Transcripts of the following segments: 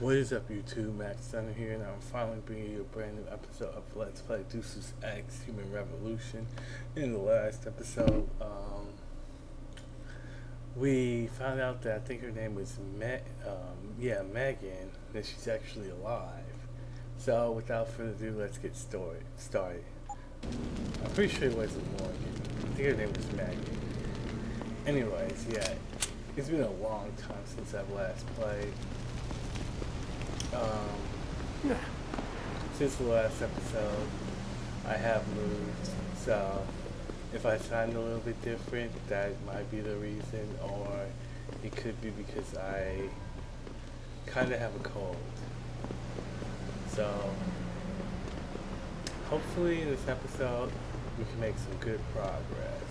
What is up YouTube, MacStunner here, and I'm finally bringing you a brand new episode of Let's Play Deus Ex Human Revolution. In the last episode, um, we found out that I think her name was Me um, yeah, Megan, that she's actually alive. So without further ado, let's get started. started. I'm pretty sure it wasn't Morgan. I think her name was Megan. Anyways, yeah, it's been a long time since I've last played. Um, since the last episode, I have moved, so if I sound a little bit different, that might be the reason, or it could be because I kind of have a cold. So, hopefully in this episode, we can make some good progress.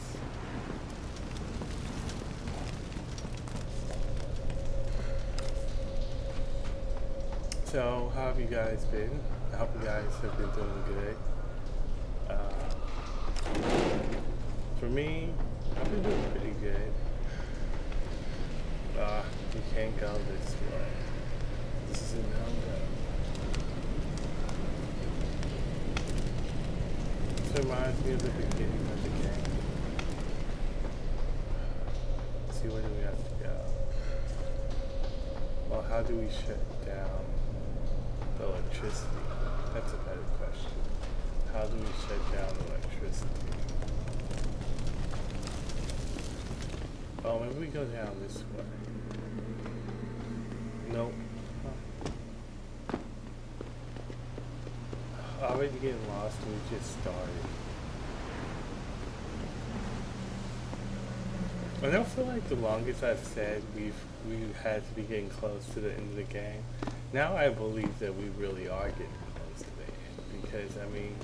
So, how have you guys been? I hope you guys have been doing good. Um, for me, I've been doing pretty good. Ah, you can't go this way. This is a no-go. This reminds me of the beginning of the game. Let's see, where do we have to go? Well, how do we shut down electricity? That's a better question. How do we shut down electricity? Oh, maybe we go down this way. Nope. Huh. Already getting lost we just started. I don't feel like the longest I've said we've we had to be getting close to the end of the game. Now I believe that we really are getting close to the end because I mean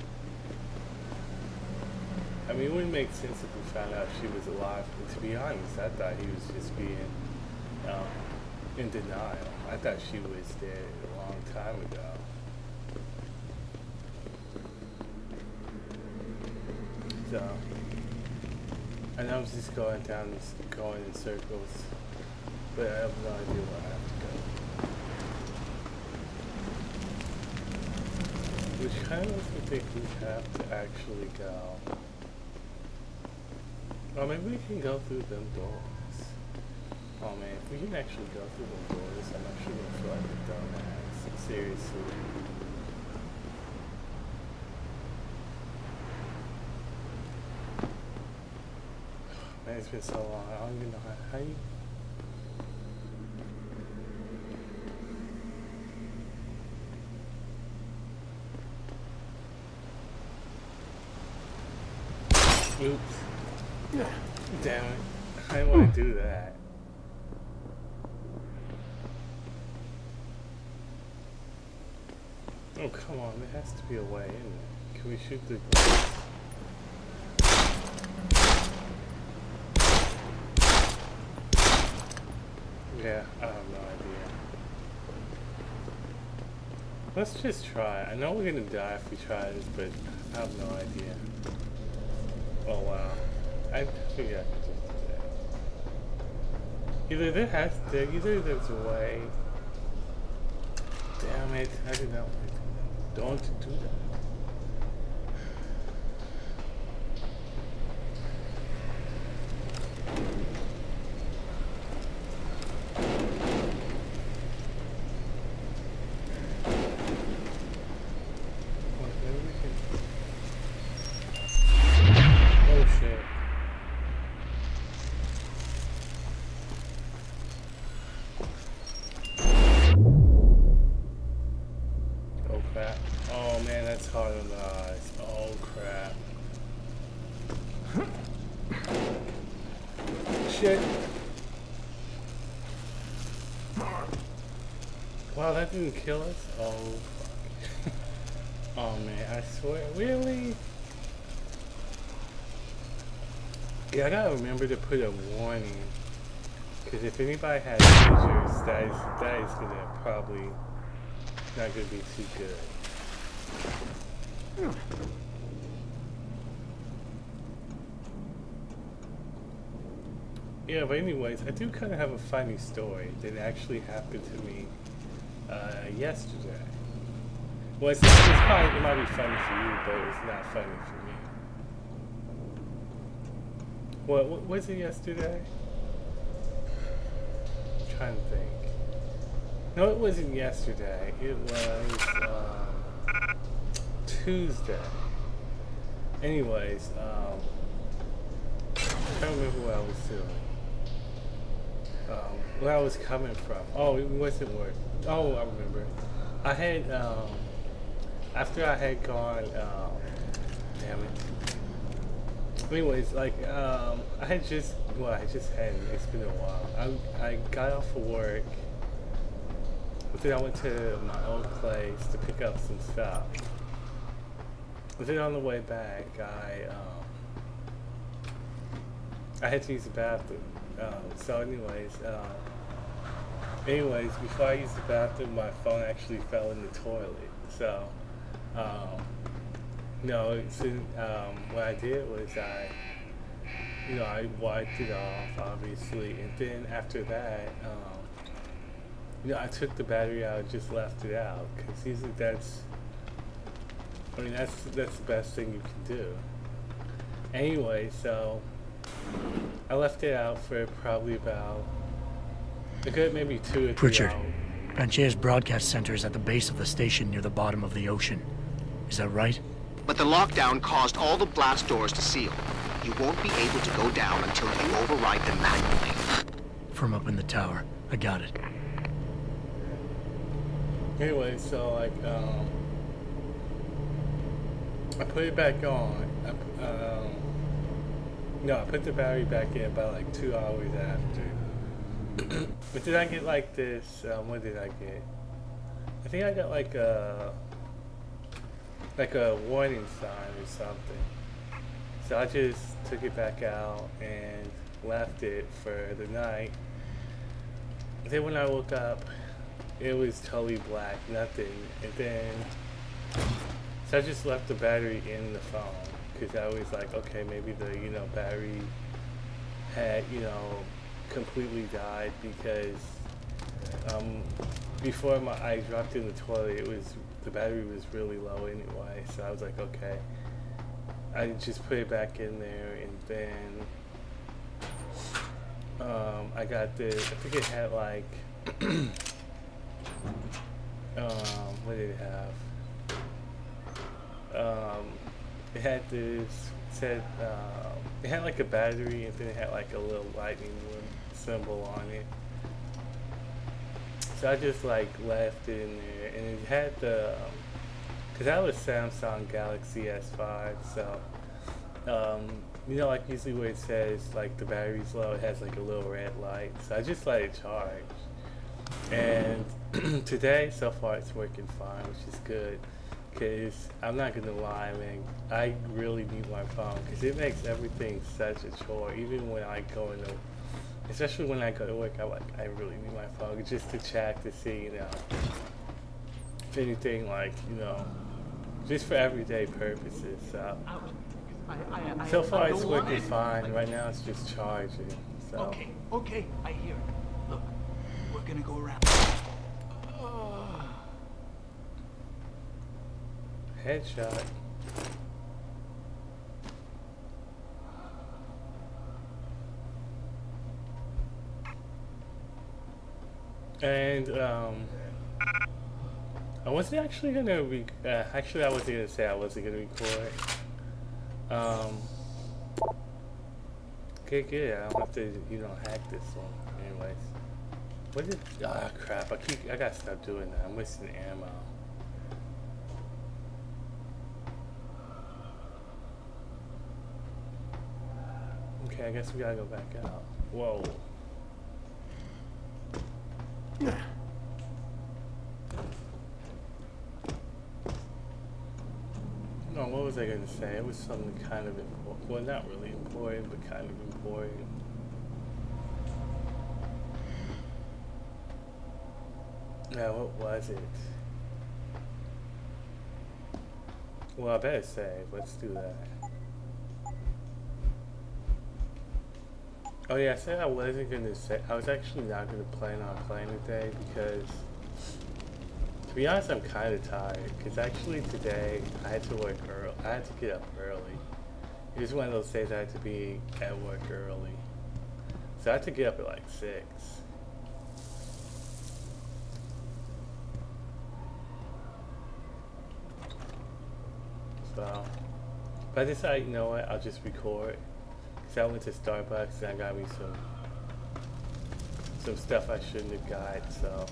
I mean, it wouldn't make sense if we found out she was alive. And to be honest, I thought he was just being um, in denial. I thought she was dead a long time ago. So, and I was just going down, this, going in circles, but I have no idea where I have to go. Which kind of makes think we have to actually go. Oh, maybe we can go through them doors. Oh man, if we can actually go through them doors, I'm actually gonna feel like a dumbass. Seriously. Man, it's been so long. I don't even know how, how you. Oops. Damn it. I didn't want to do that. Oh, come on. There has to be a way in it. Can we shoot the... Yeah, I have no idea. Let's just try. I know we're gonna die if we try this, but I have no idea. Oh, wow. I figure I could just do that. Either there has to, either there's a way. Damn it, I did not want to do that. Don't do that. Wow, that didn't kill us? Oh, fuck. oh, man, I swear. Really? Yeah, I gotta remember to put a warning. Because if anybody has seizures, that is, that is gonna probably not gonna be too good. Yeah, but anyways, I do kind of have a funny story that actually happened to me uh, yesterday. Well, it's, it's probably, it might be funny for you, but it's not funny for me. What, what was it yesterday? I'm trying to think. No, it wasn't yesterday. It was um, Tuesday. Anyways, um, I can't remember what I was doing. Um, where I was coming from. Oh, it wasn't work. Oh, I remember. I had, um, after I had gone, um, damn it. Anyways, like, um, I had just, well, I just had, it's been a while. I, I got off of work, but then I went to my old place to pick up some stuff. But then on the way back, I, um, I had to use the bathroom. Um, so anyways, um, anyways, before I used the bathroom, my phone actually fell in the toilet. So, um, no, so, um, what I did was I, you know, I wiped it off, obviously, and then after that, um, you know, I took the battery out and just left it out, because that's, I mean, that's, that's the best thing you can do. Anyway, so, I left it out for probably about a good maybe two or three Pritchard, hours. Panchaea's broadcast center is at the base of the station near the bottom of the ocean. Is that right? But the lockdown caused all the blast doors to seal. You won't be able to go down until you override them manually. From up in the tower. I got it. Anyway, so like, um, I put it back on. I, p- um, no, I put the battery back in about like two hours after. But did I get like this? Um, what did I get? I think I got like a like a warning sign or something. So I just took it back out and left it for the night. Then when I woke up, it was totally black, nothing. And then, so I just left the battery in the phone because I was like, okay, maybe the you know battery had you know completely died because um, before my I dropped in the toilet, it was the battery was really low anyway. So I was like, okay, I just put it back in there, and then um, I got the I think it had like um, what did it have? Um, it had this said um, it had like a battery and then it had like a little lightning symbol on it. So I just like left it in there, and it had the because I was Samsung Galaxy S5, so um, you know, like usually where it says like the battery's low, it has like a little red light. So I just let it charge, and today so far it's working fine, which is good. Cause I'm not gonna lie, man, I really need my phone because it makes everything such a chore. Even when I go into, especially when I go to work, I like I really need my phone just to check to see, you know, if anything like you know, just for everyday purposes. So. I, I, I, So far I it's working fine. Right now it's just charging. So Okay, okay, I hear it. Look, we're gonna go around. headshot. And um, I wasn't actually gonna re- uh, actually I wasn't gonna say I wasn't gonna record. Um, okay, good. I don't have to you know hack this one. Anyways, what did? Ah, crap! I keep I gotta stop doing that. I'm wasting ammo. Okay, I guess we gotta go back out. Whoa. No, what was I gonna say? It was something kind of important. Well, not really important, but kind of important. Now, what was it? Well, I better save. Let's do that. Oh yeah, I said I wasn't gonna say. I was actually not gonna plan on playing today because To be honest, I'm kind of tired because actually today I had to work early. I had to get up early. It was one of those days I had to be at work early. So I had to get up at like 6. So, but I decided, you know what, I'll just record. I went to Starbucks and I got me some some stuff I shouldn't have got, so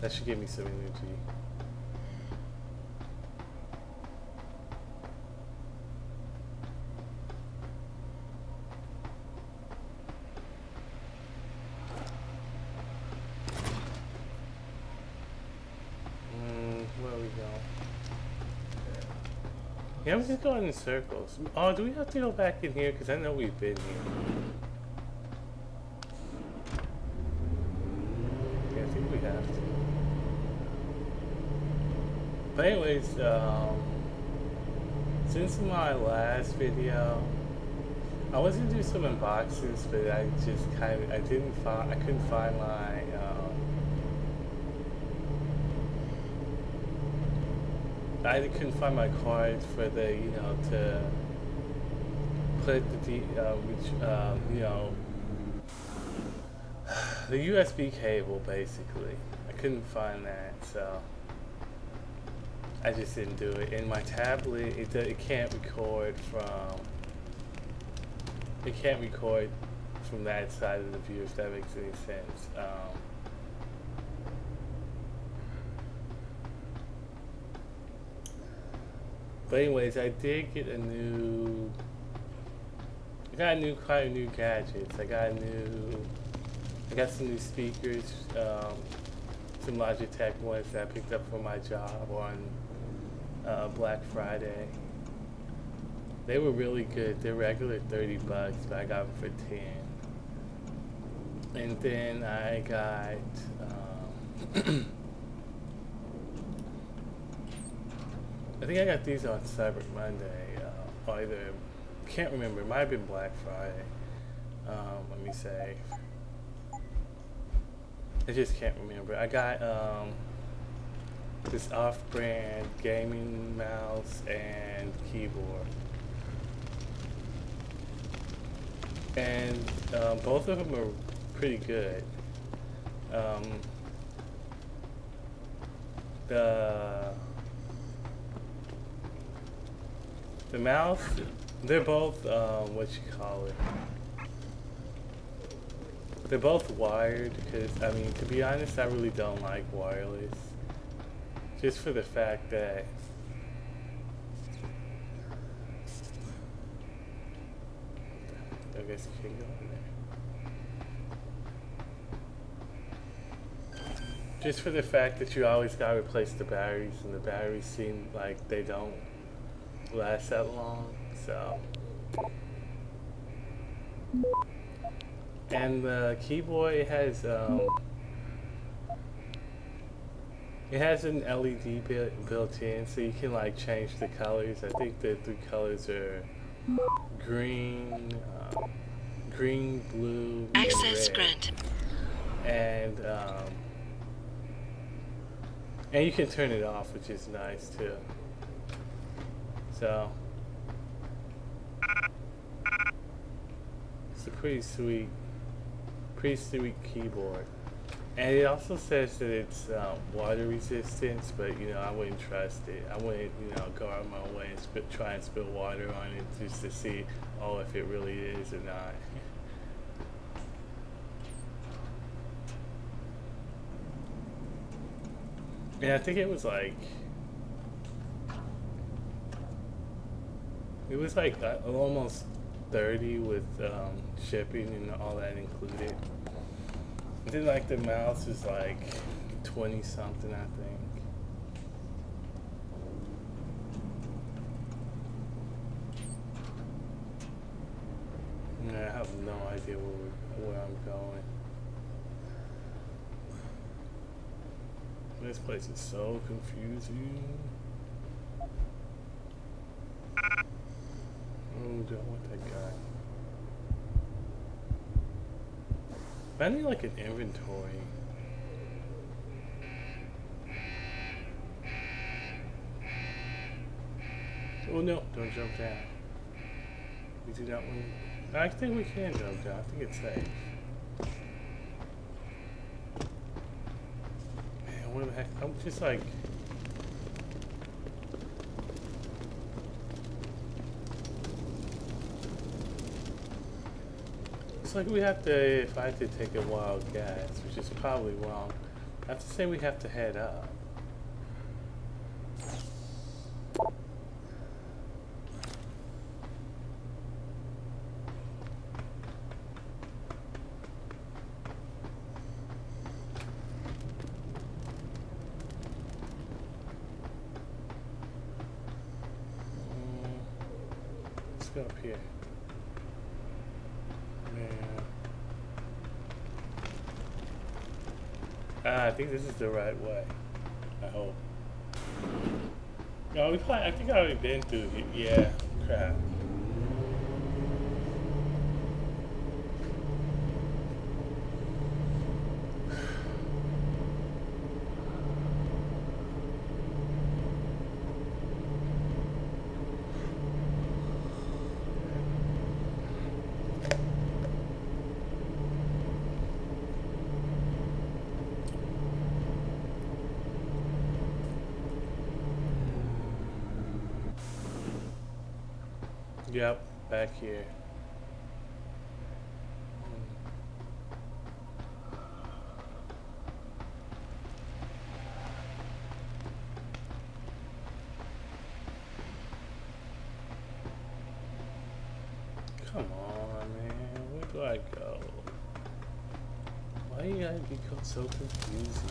that should give me some energy. Mm, where we go? Yeah, we're just going in circles. Oh, do we have to go back in here? Because I know we've been here. Yeah, I think we have to. But anyways, um, since my last video, I was gonna do some unboxings, but I just kind of, I didn't find, I couldn't find my, um, I couldn't find my cards for the, you know, to put the, uh, which, um, you know, the USB cable basically. I couldn't find that, so I just didn't do it. And my tablet, it, it can't record from, it can't record from that side of the view, if that makes any sense. Um, but anyways, I did get a new, I got a new, quite a new gadgets. I got a new, I got some new speakers, um, some Logitech ones that I picked up for my job on uh, Black Friday. They were really good. They're regular 30 bucks, but I got them for 10. And then I got, um, I think I got these on Cyber Monday. Uh, either, can't remember. It might have been Black Friday. Um, let me say. I just can't remember. I got um, this off-brand gaming mouse and keyboard. And um, both of them are pretty good. Um, the the mouse, they're both um, what you call it. They're both wired because I mean, to be honest, I really don't like wireless. Just for the fact that I guess you can go in there. Just for the fact that you always gotta replace the batteries, and the batteries seem like they don't last that long. So. And the keyboard has um, it has an LED built built in, so you can like change the colors. I think the three colors are green, um, green, blue, Access granted. And um, and you can turn it off, which is nice too. So it's a pretty sweet, pretty sweet keyboard. And it also says that it's um, water resistant, but you know I wouldn't trust it. I wouldn't, you know, go out of my way and try and spill water on it just to see, oh, if it really is or not. And I think it was like it was like uh, almost thirty with um, shipping and all that included. And then like the mouse is like twenty something, I think. I have no idea where where I'm going. This place is so confusing. I need like an inventory. Oh no, don't jump down. We do that one. I think we can jump down. I think it's safe. Man, what the heck? I'm just like It's like we have to, if I had to take a wild guess, which is probably wrong, I have to say we have to head up. go up here. Man. Ah, I think this is the right way. I hope. No, we probably, I think I've already been through it. Yeah, crap. Yep, back here. Come on, man. Where do I go? Why you gotta become so confusing?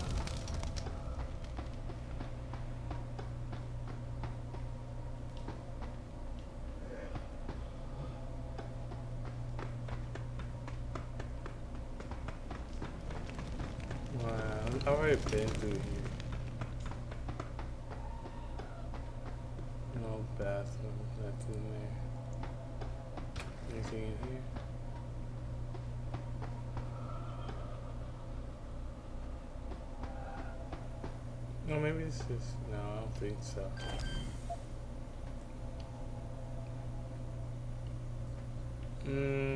Wow, Already been through here. No bathroom, nothing there. Anything in here? No, maybe this is. No, I don't think so. Mm.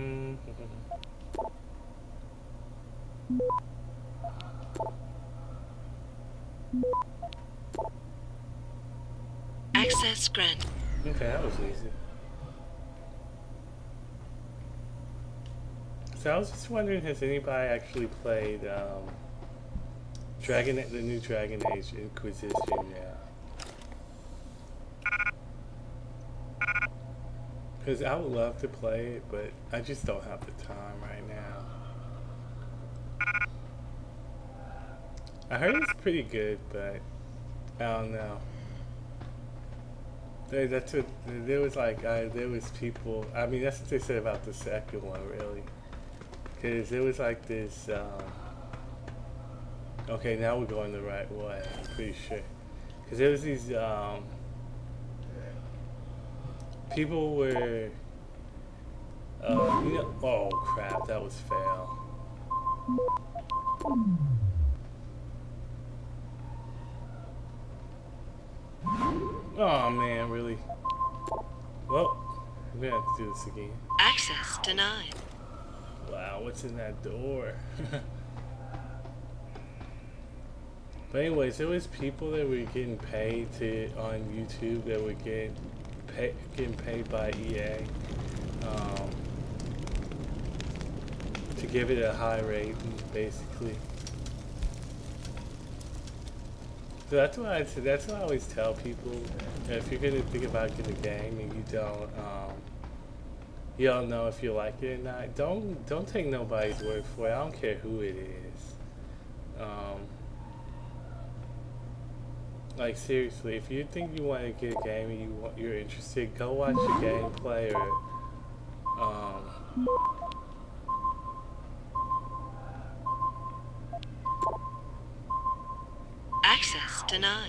Granted. Okay, that was easy. So I was just wondering, has anybody actually played um, Dragon, the new Dragon Age Inquisition? Yeah. Because I would love to play it, but I just don't have the time right now. I heard it's pretty good, but I don't know. They, that's what, there was like, uh, there was people, I mean, that's what they said about the second one, really. Because there was like this, um, okay, now we're going the right way, I'm pretty sure. Because there was these, um, people were, uh, you know, oh crap, that was fail. Oh man, really? Well, we're gonna have to do this again. Access denied. Wow, what's in that door? but anyways, there was people that were getting paid to on YouTube that were getting pay, getting paid by EA um, to give it a high rating, basically. So that's why I that's why I always tell people if you're gonna think about getting a game and you don't um, you don't know if you like it or not, don't don't take nobody's word for it. I don't care who it is. Um, like seriously, if you think you want to get a game and you want, you're interested, go watch the gameplay or um,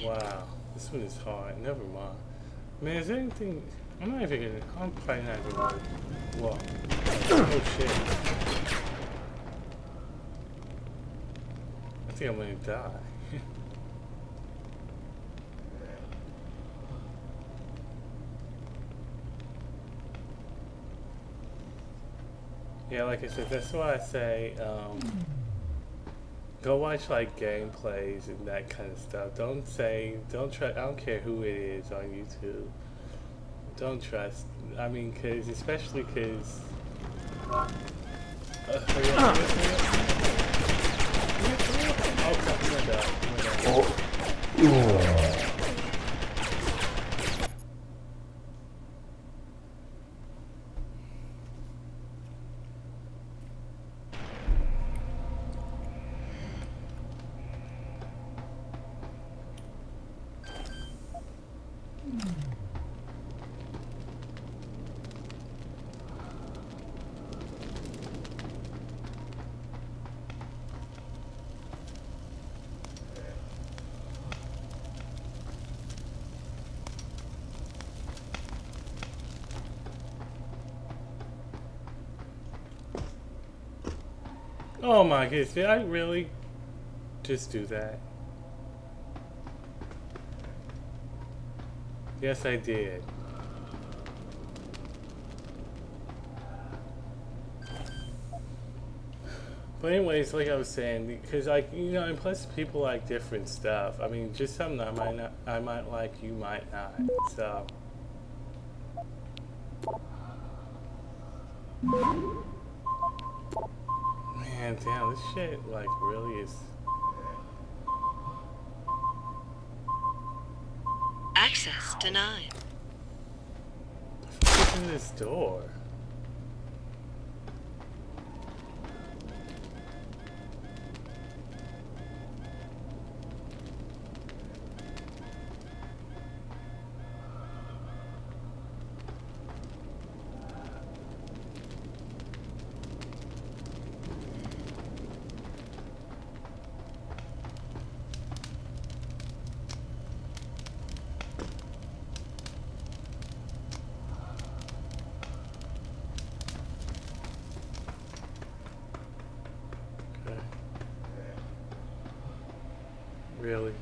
Wow, this one is hard. Never mind. Man, is there anything? I'm not even gonna. I'm probably not even gonna. Oh shit. I think I'm gonna die. yeah, like I said, that's why I say. Um, go watch like gameplays and that kind of stuff. Don't say, don't try, I don't care who it is on YouTube. Don't trust, I mean, cause, especially cause, uh, hurry up, hurry up, hurry up. Hurry up, hurry up. Oh, crap, I'm gonna die, I'm gonna die. Oh my goodness, did I really just do that? Yes, I did. But anyways, like I was saying, because like you know, and plus people like different stuff. I mean, just something I might not, I might like, you might not. So. Man, damn, this shit like really is. Access denied. What's in this door? Okay. Really?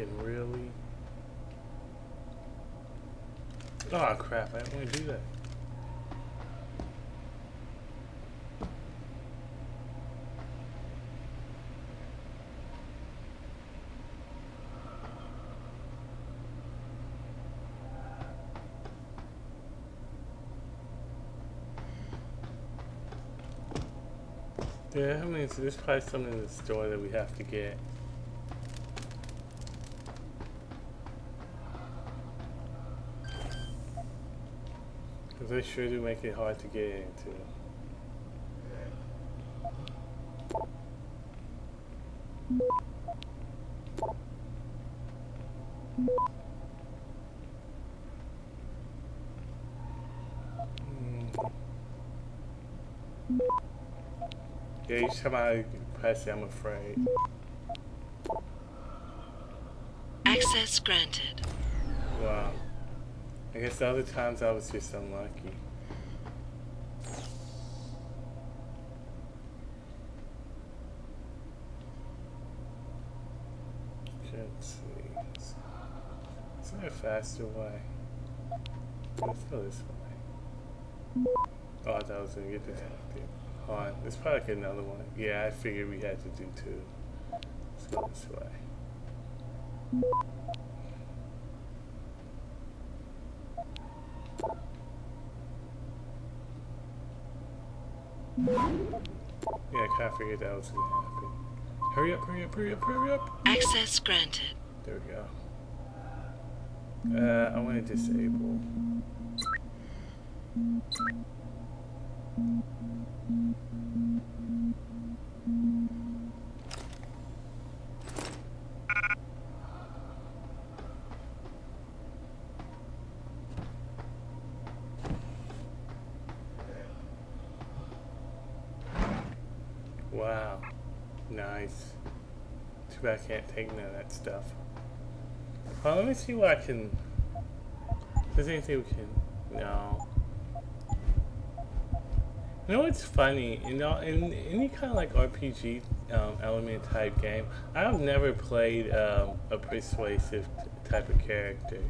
Freaking really? Oh crap, I didn't want to do that. Yeah, I mean, so there's probably something in the store that we have to get. They sure do make it hard to get into. Mm. Yeah, each time I press it, I'm afraid. Access granted. Wow. I guess the other times I was just unlucky. Let's see. Is there a faster way? Let's go this way. Oh, I thought I was gonna get detective. Hold on, there's probably like another one. Yeah, I figured we had to do two. Let's go this way. Yeah, I kinda figured that was gonna happen. Hurry up, hurry up, hurry up, hurry up! Access granted. There we go. Uh, I want to disable. Wow. Nice. Too take none of that stuff. Well, let me see what I can. If there's anything we can. No. You know what's funny? You know, in any kind of like RPG um, element type game, I've never played um, a persuasive type of character.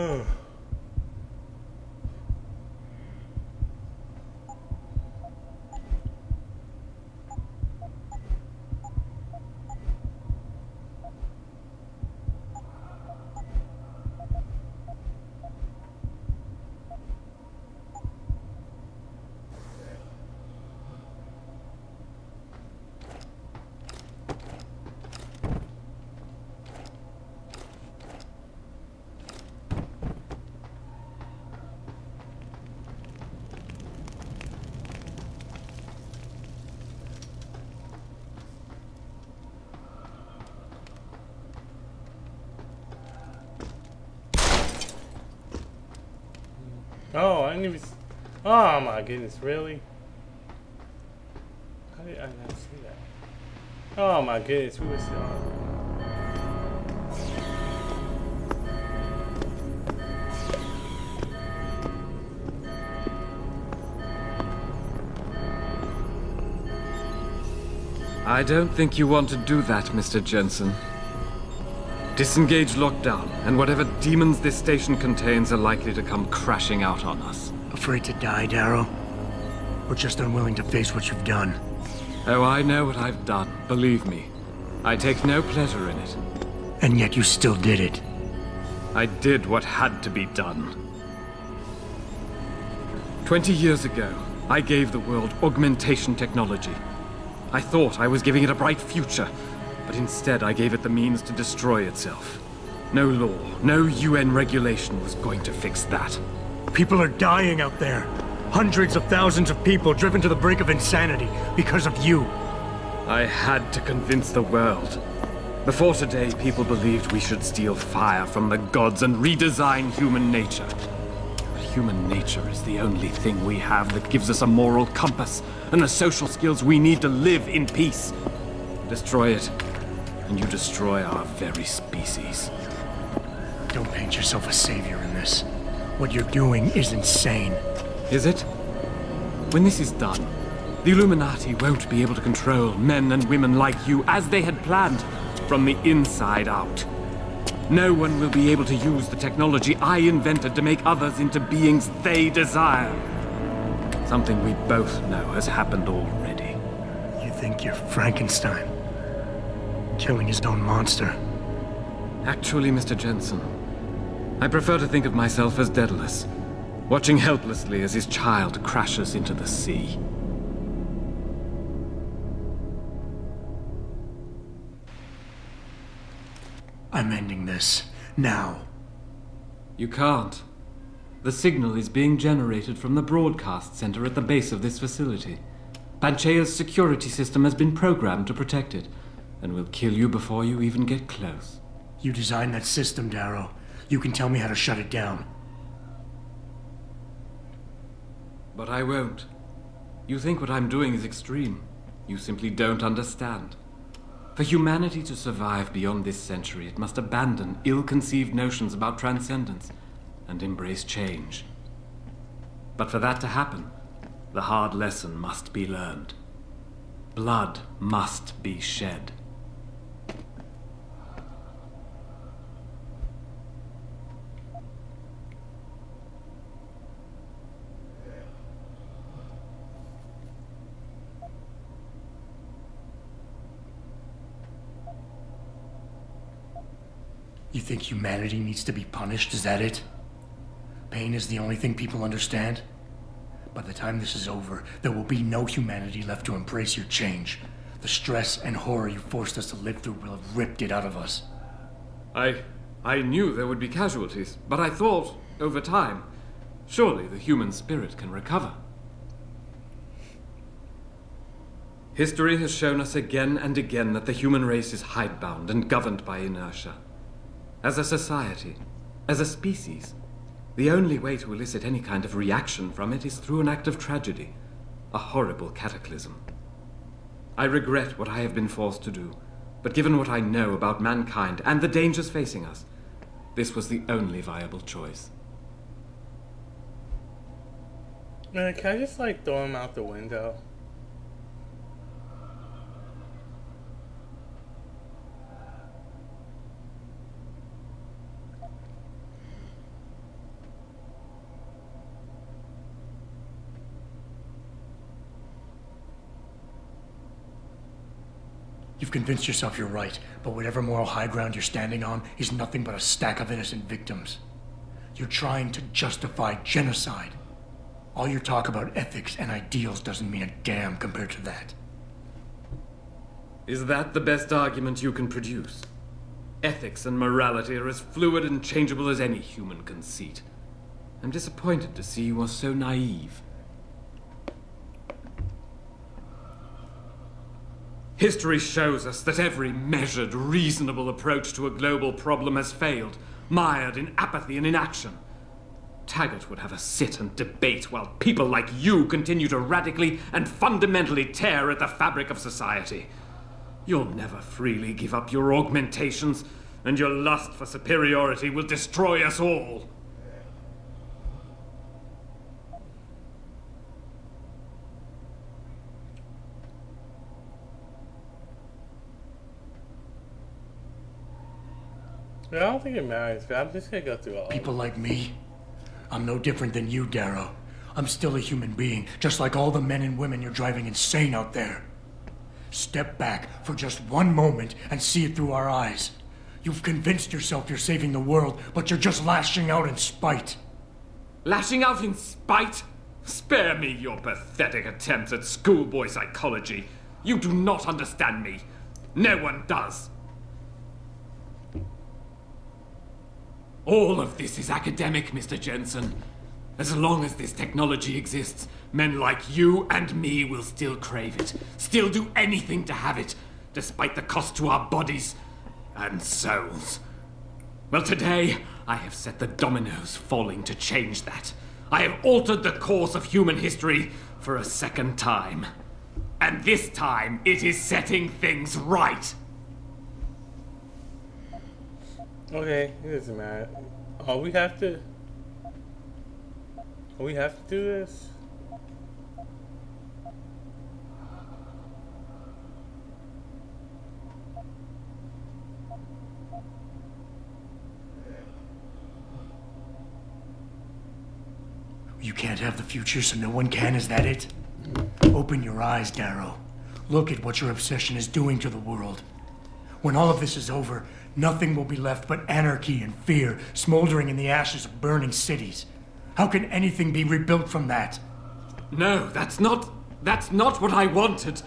Huh. Oh, I didn't even. Oh my goodness, really? How did I not see that? Oh my goodness, we were still. I don't think you want to do that, Mr. Jensen. Disengage lockdown, and whatever demons this station contains are likely to come crashing out on us. Afraid to die, Darrow? Or just unwilling to face what you've done? Oh, I know what I've done, believe me. I take no pleasure in it. And yet you still did it. I did what had to be done. Twenty years ago, I gave the world augmentation technology. I thought I was giving it a bright future, but instead I gave it the means to destroy itself. No law, no UN regulation was going to fix that. People are dying out there. Hundreds of thousands of people driven to the brink of insanity because of you. I had to convince the world. Before today, people believed we should steal fire from the gods and redesign human nature. But human nature is the only thing we have that gives us a moral compass and the social skills we need to live in peace. Destroy it, and you destroy our very species. Don't paint yourself a savior in this. What you're doing is insane. Is it? When this is done, the Illuminati won't be able to control men and women like you as they had planned, from the inside out. No one will be able to use the technology I invented to make others into beings they desire. Something we both know has happened already. You think you're Frankenstein? Killing his own monster. Actually, Mr. Jensen, I prefer to think of myself as Daedalus, watching helplessly as his child crashes into the sea. I'm ending this. Now. You can't. The signal is being generated from the broadcast center at the base of this facility. Panchaea's security system has been programmed to protect it, and will kill you before you even get close. You designed that system, Darrow. You can tell me how to shut it down. But I won't. You think what I'm doing is extreme. You simply don't understand. For humanity to survive beyond this century, it must abandon ill conceived notions about transcendence and embrace change. But for that to happen, the hard lesson must be learned. Blood must be shed. You think humanity needs to be punished? Is that it? Pain is the only thing people understand? By the time this is over, there will be no humanity left to embrace your change. The stress and horror you forced us to live through will have ripped it out of us. I. I knew there would be casualties, but I thought, over time, surely the human spirit can recover. History has shown us again and again that the human race is hidebound and governed by inertia. As a society, as a species, the only way to elicit any kind of reaction from it is through an act of tragedy, a horrible cataclysm. I regret what I have been forced to do, but given what I know about mankind and the dangers facing us, this was the only viable choice. Man, can I just like throw him out the window? You've convinced yourself you're right, but whatever moral high ground you're standing on is nothing but a stack of innocent victims. You're trying to justify genocide. All your talk about ethics and ideals doesn't mean a damn compared to that. Is that the best argument you can produce? Ethics and morality are as fluid and changeable as any human conceit. I'm disappointed to see you are so naive. History shows us that every measured, reasonable approach to a global problem has failed, mired in apathy and inaction. Taggart would have us sit and debate while people like you continue to radically and fundamentally tear at the fabric of society. You'll never freely give up your augmentations, and your lust for superiority will destroy us all. I don't think it matters, but I'm just gonna go through all. of People like me, I'm no different than you, Darrow. I'm still a human being, just like all the men and women you're driving insane out there. Step back for just one moment and see it through our eyes. You've convinced yourself you're saving the world, but you're just lashing out in spite. Lashing out in spite? Spare me your pathetic attempts at schoolboy psychology. You do not understand me. No one does. All of this is academic, Mr. Jensen. As long as this technology exists, men like you and me will still crave it, still do anything to have it, despite the cost to our bodies and souls. Well, today, I have set the dominoes falling to change that. I have altered the course of human history for a second time. And this time, it is setting things right. Okay, it doesn't matter. Oh, we have to. We have to do this. You can't have the future, so no one can, is that it? Open your eyes, Darrow. Look at what your obsession is doing to the world. When all of this is over, nothing will be left but anarchy and fear smoldering in the ashes of burning cities. How can anything be rebuilt from that? No, that's not. That's not what I wanted.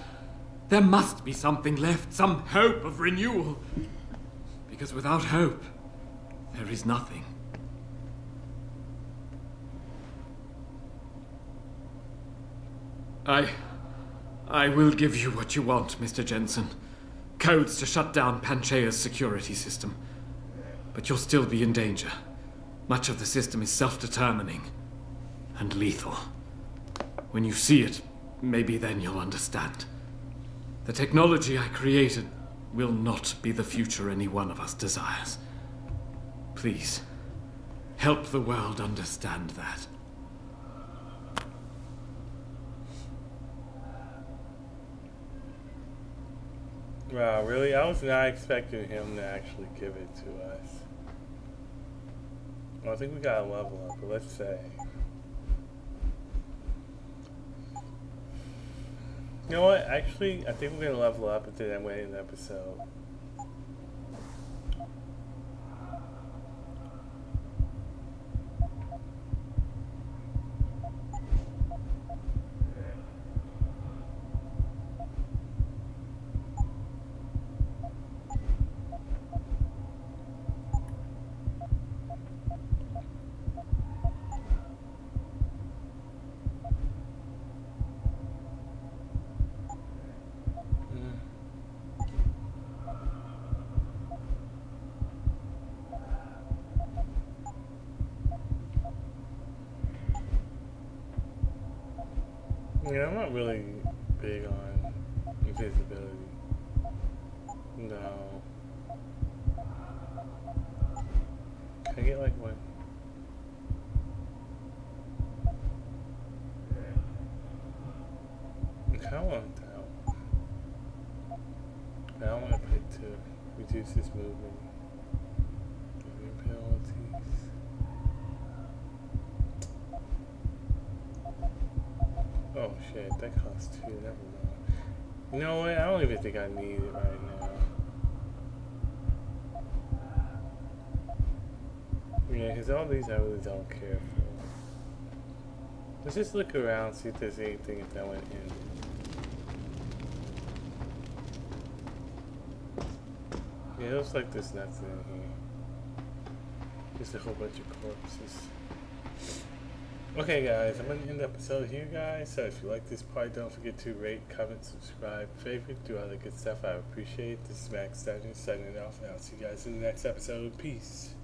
There must be something left, some hope of renewal. Because without hope, there is nothing. I. I will give you what you want, Mr. Jensen. Codes to shut down Panchaea's security system. But you'll still be in danger. Much of the system is self determining and lethal. When you see it, maybe then you'll understand. The technology I created will not be the future any one of us desires. Please, help the world understand that. Wow, really? I was not expecting him to actually give it to us. Well, I think we got a level up, but let's say. You know what? Actually, I think we're gonna level up at the end of the episode. Yeah, I'm not really big on invisibility. No. Can I get like one? I want that. I don't want to put to reduce this. Movement Shit, that costs two. Never mind. No way. I don't even think I need it right now. Yeah, because all these I really don't care for. Let's just look around, see if there's anything that went in. Yeah, it looks like there's nothing in here. Just a whole bunch of corpses. Okay guys, I'm gonna end the episode here guys. So if you like this part, don't forget to rate, comment, subscribe, favorite, do all the good stuff. I appreciate it. This is MacStunner signing off and I'll see you guys in the next episode. Peace.